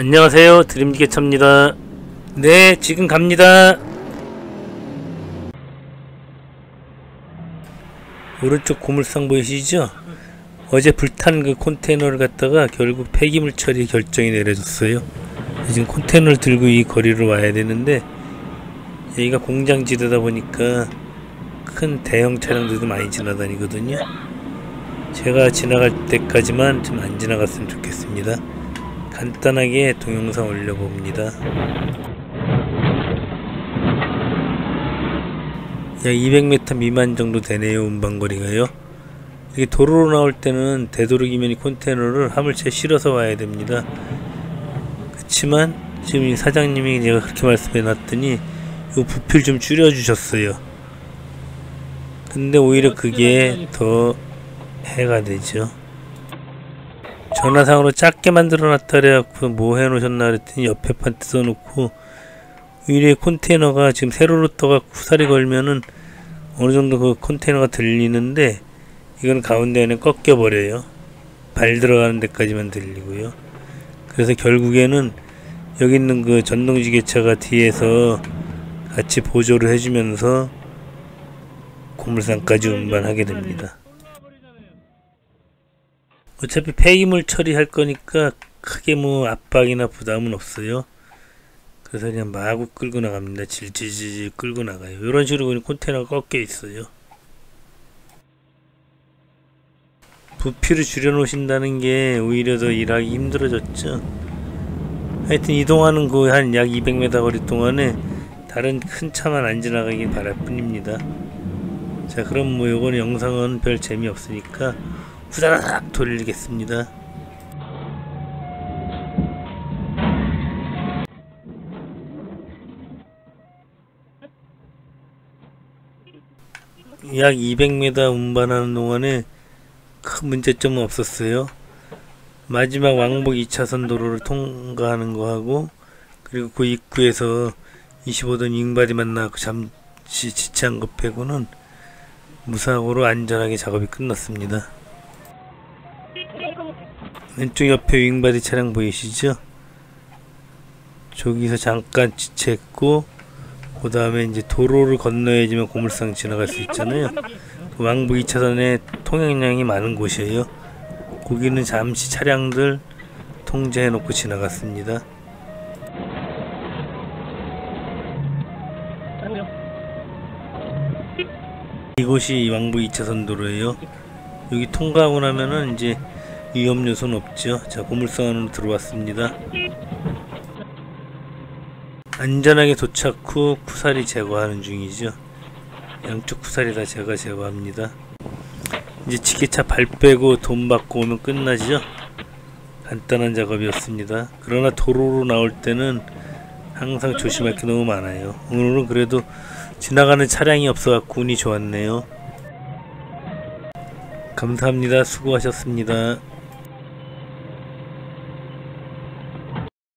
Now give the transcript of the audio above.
안녕하세요. 드림기계차입니다. 네 지금 갑니다. 오른쪽 고물상 보이시죠? 어제 불탄 그 컨테이너를 갖다가 결국 폐기물 처리 결정이 내려졌어요. 지금 컨테이너를 들고 이 거리로 와야 되는데 여기가 공장지대다 보니까 큰 대형 차량들도 많이 지나다니거든요. 제가 지나갈 때까지만 좀 안 지나갔으면 좋겠습니다 간단하게 동영상 올려봅니다. 약 200m 미만 정도 되네요 운반거리가요. 이게 도로로 나올 때는 되도록이면 이 컨테이너를 화물차에 실어서 와야 됩니다. 그치만 지금 이 사장님이 제가 그렇게 말씀해 놨더니 이 부피를 좀 줄여 주셨어요. 근데 오히려 그게 더 해가 되죠. 전화상으로 작게 만들어 놨다 그래갖고 뭐 해놓으셨나 그랬더니 옆에 판 뜯어놓고 위에 컨테이너가 지금 세로로 떠갖고 후살이 걸면은 어느 정도 그 컨테이너가 들리는데 이건 가운데는 꺾여 버려요. 발 들어가는 데까지만 들리고요. 그래서 결국에는 여기 있는 그 전동지게차가 뒤에서 같이 보조를 해주면서 고물상까지 운반하게 됩니다 어차피 폐기물 처리할 거니까 크게 뭐 압박이나 부담은 없어요. 그래서 그냥 마구 끌고 나갑니다. 질질질 끌고 나가요. 이런 식으로 컨테이너가 꺾여 있어요. 부피를 줄여놓으신다는 게 오히려 더 일하기 힘들어졌죠. 하여튼 이동하는 그 한 약 200m 거리 동안에 다른 큰 차만 안 지나가길 바랄 뿐입니다. 자 그럼 뭐 요거는 영상은 별 재미없으니까 후다닥 돌리겠습니다. 약 200m 운반하는 동안에 큰 문제점은 없었어요. 마지막 왕복 2차선 도로를 통과하는 거하고 그리고 그 입구에서 25도 윙바디 만 나고 잠시 지체한 것 빼고는 무사고로 안전하게 작업이 끝났습니다. 왼쪽 옆에 윙바디 차량 보이시죠? 저기서 잠깐 지체했고 그 다음에 이제 도로를 건너야지만 고물상 지나갈 수 있잖아요. 그 왕복 2차선에 통행량이 많은 곳이에요. 거기는 잠시 차량들 통제해 놓고 지나갔습니다. 이곳이 왕복 2차선 도로예요. 여기 통과하고 나면은 이제 위험 요소는 없죠. 자, 고물상 안으로 들어왔습니다. 안전하게 도착 후 쿠사리 제거하는 중이죠. 양쪽 쿠사리 다 제가 제거합니다. 이제 지게차 발 빼고 돈 받고 오면 끝나죠. 간단한 작업이었습니다. 그러나 도로로 나올 때는 항상 조심할 게 너무 많아요. 오늘은 그래도 지나가는 차량이 없어갖고 운이 좋았네요. 감사합니다. 수고하셨습니다.